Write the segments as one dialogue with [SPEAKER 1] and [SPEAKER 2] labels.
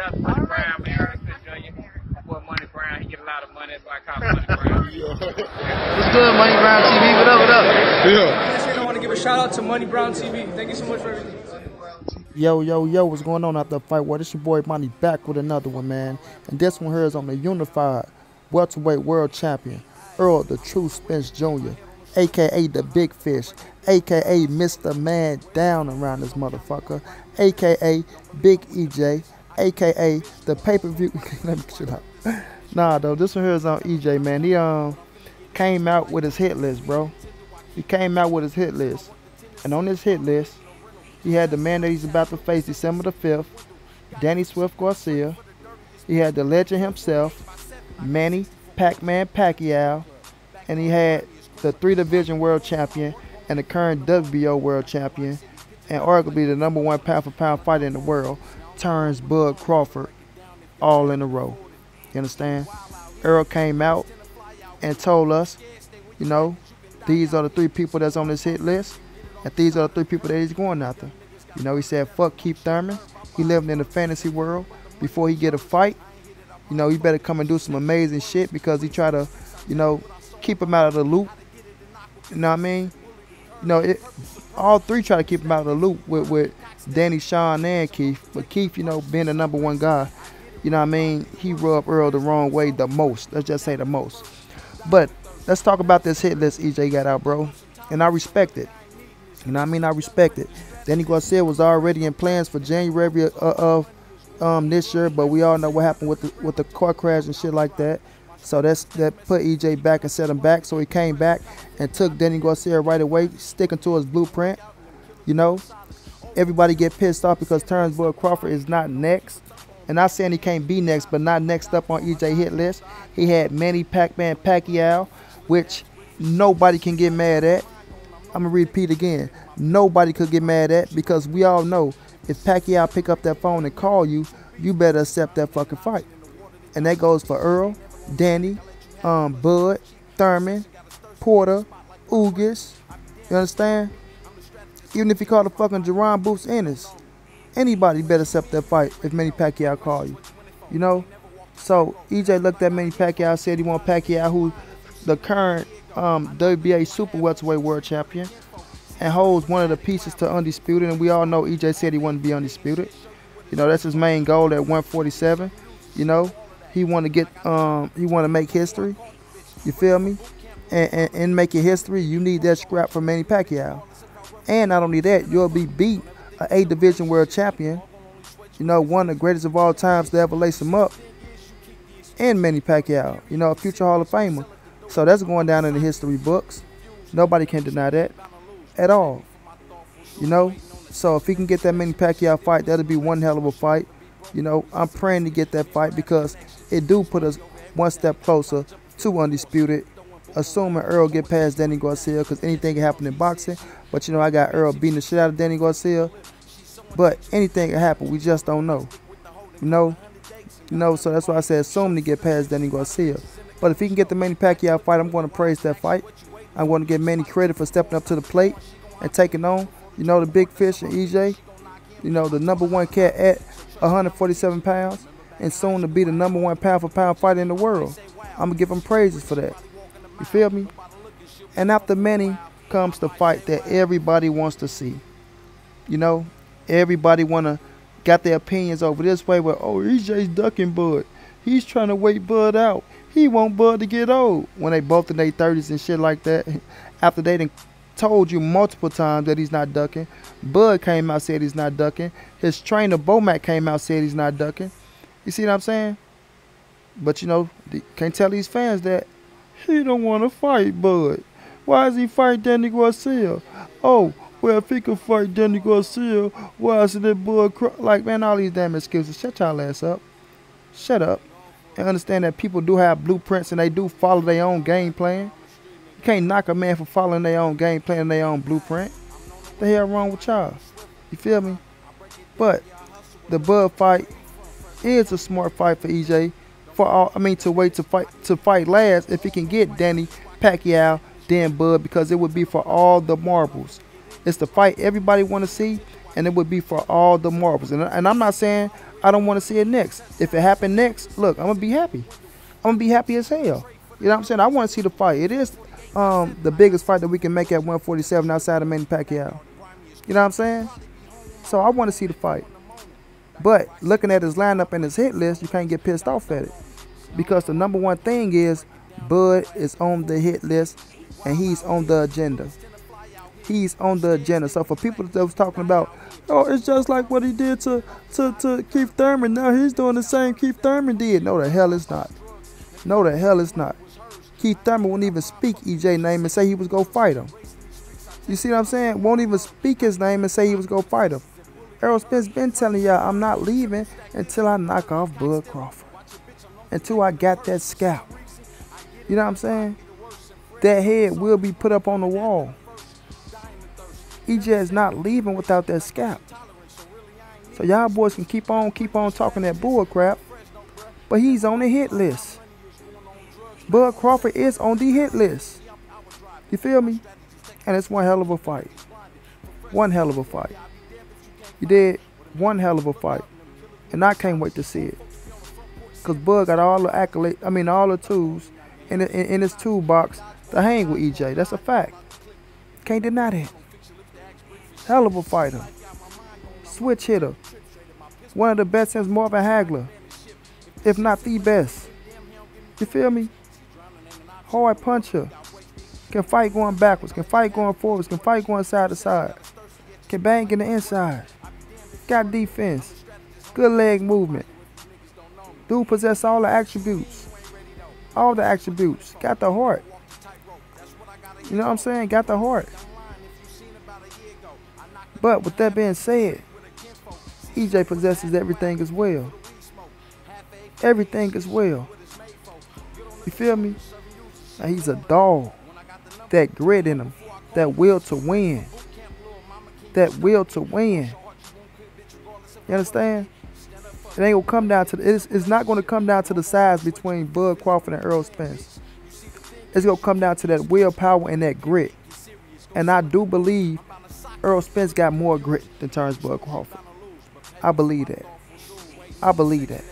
[SPEAKER 1] That's Money Brown, man. Ernest Jr. Boy, Money Brown, he get a lot of money, that's why I call him Money Brown.
[SPEAKER 2] What's good, Money Brown TV? What up, what up?
[SPEAKER 3] Yeah.
[SPEAKER 4] I want to give a shout out to Money Brown TV. Thank you so much for everything.
[SPEAKER 5] Yo, yo, yo, what's going on out the fight? Well, this your boy Money back with another one, man. And this one here is on the unified welterweight world champion, Earl the Truth Spence Jr., aka the Big Fish, aka Mr. Man Down around this motherfucker, aka Big EJ, aka the pay-per-view. Let me chill out. Nah, though, this one here is on EJ, man. He um came out with his hit list, bro. He came out with his hit list, and on this hit list. He had the man that he's about to face December the 5th, Danny Swift Garcia. He had the legend himself, Manny Pac-Man Pacquiao. And he had the three division world champion and the current WBO world champion and arguably the number one pound for pound fighter in the world, Terrence Bud Crawford, all in a row. You understand? Earl came out and told us, you know, these are the three people that's on this hit list. And these are the three people that he's going after. You know, he said, fuck Keith Thurman. He lived in the fantasy world before he get a fight. You know, he better come and do some amazing shit because he try to, you know, keep him out of the loop. You know what I mean? You know, it, all three try to keep him out of the loop with, with Danny, Sean, and Keith. But Keith, you know, being the number one guy, you know what I mean? He rubbed Earl the wrong way the most. Let's just say the most. But let's talk about this hit list EJ got out, bro. And I respect it. You know what I mean? I respect it. Danny Garcia was already in plans for January uh, of um, this year, but we all know what happened with the with the car crash and shit like that. So that's that put EJ back and set him back. So he came back and took Danny Garcia right away, sticking to his blueprint. You know, everybody get pissed off because Bud Crawford is not next. And not saying he can't be next, but not next up on EJ hit list. He had Manny Pac-Man Pacquiao, which nobody can get mad at. I'm gonna repeat again. Nobody could get mad at because we all know if Pacquiao pick up that phone and call you, you better accept that fucking fight. And that goes for Earl, Danny, um, Bud, Thurman, Porter, Ugas. You understand? Even if he called the fucking Jaron Boots Ennis, anybody better accept that fight if Manny Pacquiao call you. You know? So EJ looked at Manny Pacquiao, said he want Pacquiao, who the current um, WBA super welterweight world champion, and holds one of the pieces to undisputed. And we all know EJ said he wanted to be undisputed. You know that's his main goal at 147. You know he want to get um, he want to make history. You feel me? And, and, and making history, you need that scrap from Manny Pacquiao. And not only that, you'll be beat a A division world champion. You know one of the greatest of all times to ever lace him up. And Manny Pacquiao, you know a future Hall of Famer. So that's going down in the history books. Nobody can deny that at all. You know? So if he can get that Manny Pacquiao fight, that'll be one hell of a fight. You know, I'm praying to get that fight because it do put us one step closer to undisputed. Assuming Earl get past Danny Garcia, because anything can happen in boxing. But you know, I got Earl beating the shit out of Danny Garcia. But anything can happen. We just don't know. You know? You know, so that's why I said assume to get past Danny Garcia. But if he can get the Manny Pacquiao fight, I'm going to praise that fight. I'm going to give Manny credit for stepping up to the plate and taking on, you know, the big fish and EJ. You know, the number one cat at 147 pounds and soon to be the number one pound for pound fighter in the world. I'm going to give him praises for that. You feel me? And after Manny comes the fight that everybody wants to see. You know, everybody want to got their opinions over this way where, oh, EJ's ducking Bud. He's trying to wait Bud out. He want Bud to get old when they both in their 30s and shit like that. After they done told you multiple times that he's not ducking. Bud came out said he's not ducking. His trainer Bomac came out said he's not ducking. You see what I'm saying? But you know, can't tell these fans that he don't want to fight Bud. Why is he fight Danny Garcia? Oh, well, if he could fight Danny Garcia, why is it that Bud like man? All these damn excuses. Shut y'all ass up. Shut up and understand that people do have blueprints and they do follow their own game plan. You can't knock a man for following their own game plan and their own blueprint. What The hell wrong with y'all? You feel me? But the Bud fight is a smart fight for EJ. For all, I mean, to wait to fight to fight last if he can get Danny Pacquiao, then Bud, because it would be for all the marbles. It's the fight everybody want to see, and it would be for all the marbles. And, and I'm not saying I don't want to see it next. If it happened next, look, I'm gonna be happy. I'm gonna be happy as hell. You know what I'm saying? I want to see the fight. It is um, the biggest fight that we can make at 147 outside of Manny Pacquiao. You know what I'm saying? So I want to see the fight. But looking at his lineup and his hit list, you can't get pissed off at it. Because the number one thing is Bud is on the hit list and he's on the agenda. He's on the agenda. So for people that was talking about, oh, it's just like what he did to, to, to Keith Thurman. Now he's doing the same Keith Thurman did. No, the hell it's not. No, the hell it's not. Keith Thurman wouldn't even speak EJ name and say he was gonna fight him. You see what I'm saying? Won't even speak his name and say he was gonna fight him. Errol Spence been telling y'all I'm not leaving until I knock off Bud Crawford. Until I got that scalp. You know what I'm saying? That head will be put up on the wall. EJ is not leaving without that scalp. So y'all boys can keep on, keep on talking that bull crap. But he's on the hit list. Bud Crawford is on the hit list. You feel me? And it's one hell of a fight. One hell of a fight. You did one hell of a fight. And I can't wait to see it. Because Bud got all the accolades, I mean, all the tools in, in, in his toolbox to hang with EJ. That's a fact. Can't deny that. Hell of a fighter. Switch hitter. One of the best since Marvin Hagler. If not the best. You feel me? Hard puncher. Can fight going backwards. Can fight going forwards. Can fight going side to side. Can bang in the inside. Got defense. Good leg movement. Dude possess all the attributes. All the attributes. Got the heart. You know what I'm saying? Got the heart. But with that being said, EJ possesses everything as well. Everything as well. You feel me? Now he's a dog. That grit in him. That will to win. That will to win. You understand? It ain't gonna come down to the, it's, it's not gonna come down to the size between Bud Crawford and Earl Spence. It's gonna come down to that willpower and that grit. And I do believe Earl Spence got more grit than Terrence Bud Crawford. I believe that. I believe that.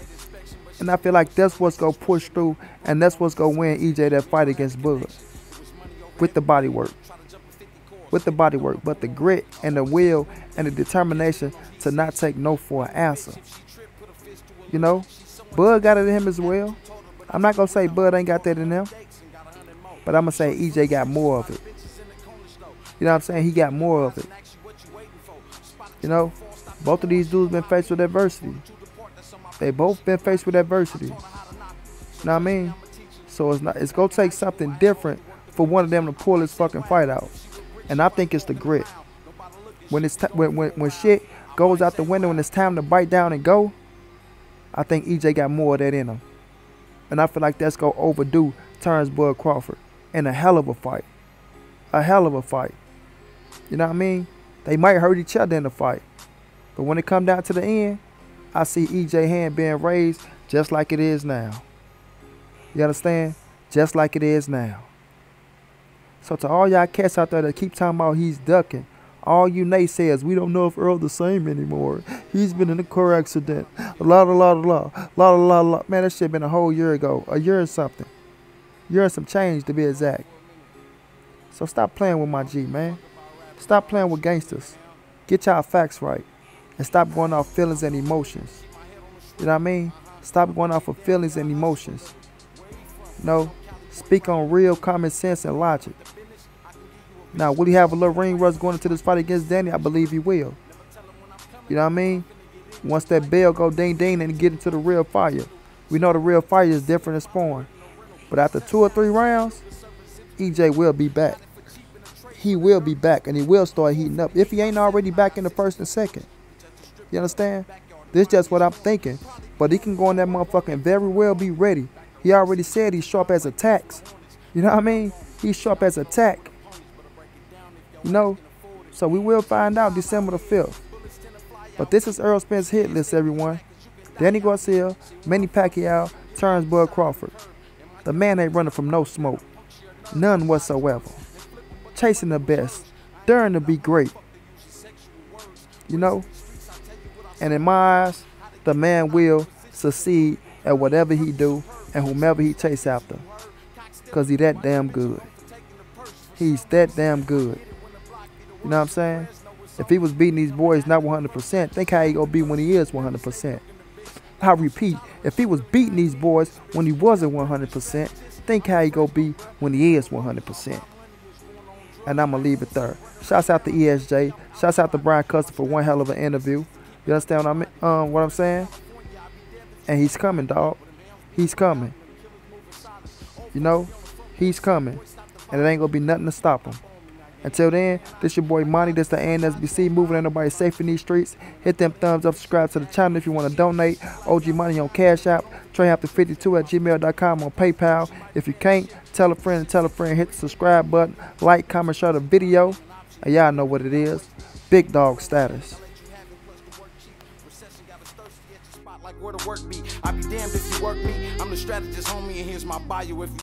[SPEAKER 5] And I feel like that's what's gonna push through and that's what's gonna win EJ that fight against Bud. With the body work. With the body work. But the grit and the will and the determination to not take no for an answer. You know? Bud got it in him as well. I'm not gonna say Bud ain't got that in him. But I'm gonna say EJ got more of it. You know what I'm saying? He got more of it. You know, both of these dudes been faced with adversity. They both been faced with adversity. You know what I mean? So it's not it's gonna take something different for one of them to pull this fucking fight out. And I think it's the grit. When it's when, when when shit goes out the window and it's time to bite down and go, I think EJ got more of that in him. And I feel like that's gonna overdo Terrence Bud Crawford in a hell of a fight. A hell of a fight. You know what I mean? They might hurt each other in the fight. But when it come down to the end, I see EJ hand being raised just like it is now. You understand? Just like it is now. So to all y'all cats out there that keep talking about he's ducking, all you naysayers, we don't know if Earl the same anymore. He's been in a car accident. A lot, a lot, a lot, a lot, a lot, a lot. Man, that shit been a whole year ago. A year or something. Year and some change to be exact. So stop playing with my G, man. Stop playing with gangsters. Get y'all facts right. And stop going off feelings and emotions. You know what I mean? Stop going off of feelings and emotions. No. Speak on real common sense and logic. Now, will he have a little ring rust going into this fight against Danny? I believe he will. You know what I mean? Once that bell go ding ding and get into the real fire. We know the real fire is different than spawn. But after two or three rounds, EJ will be back. He will be back and he will start heating up. If he ain't already back in the first and second. You understand? This is just what I'm thinking. But he can go in that motherfucker and very well be ready. He already said he's sharp as a attacks. You know what I mean? He's sharp as attack. You know? So we will find out December the 5th. But this is Earl Spence hit list, everyone. Danny Garcia, Manny Pacquiao, Terrence Bud Crawford. The man ain't running from no smoke. None whatsoever. Chasing the best. Daring to be great. You know? And in my eyes, the man will succeed at whatever he do and whomever he chase after. Cause he that damn good. He's that damn good. You know what I'm saying? If he was beating these boys not 100%, think how he gonna be when he is 100%. I repeat, if he was beating these boys when he wasn't 100%, think how he gonna be when he is 100%. And I'm gonna leave it there. Shouts out to ESJ. Shouts out to Brian Custer for one hell of an interview. You understand what, I mean, um, what I'm saying? And he's coming, dog. He's coming. You know, he's coming. And it ain't gonna be nothing to stop him. Until then, this your boy Monty. This the ANSBC. Moving nobody safe in these streets. Hit them thumbs up, subscribe to the channel if you want to donate. OG Money on Cash App. TreyHafter52 at gmail.com on PayPal. If you can't, tell a friend and tell a friend. Hit the subscribe button. Like, comment, share the video. And y'all know what it is. Big dog status.
[SPEAKER 3] Like where the work be. I be damned if you work me. I'm the strategist, homie, and here's my bio. If you